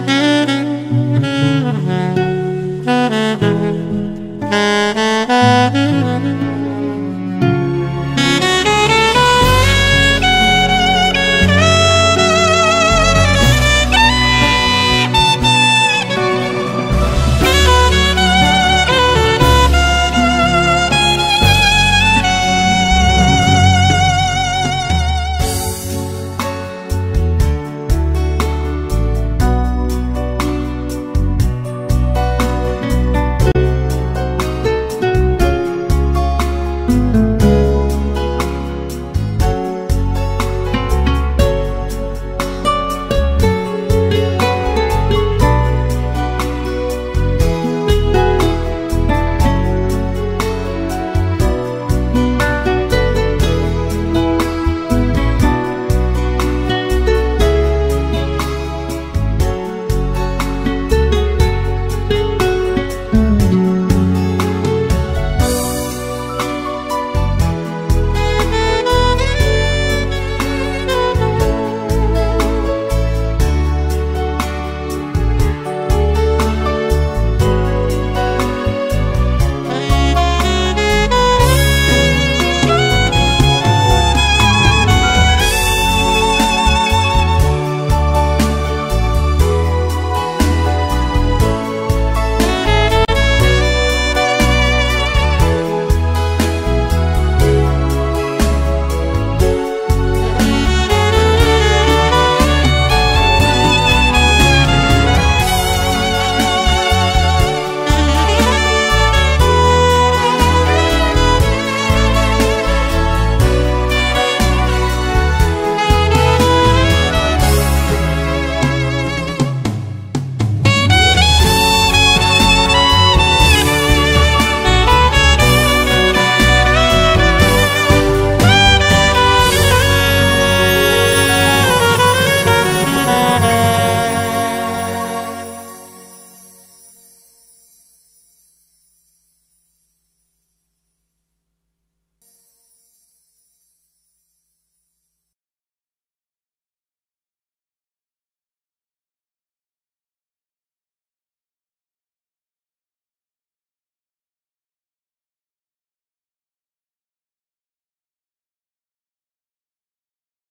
Mm-hmm.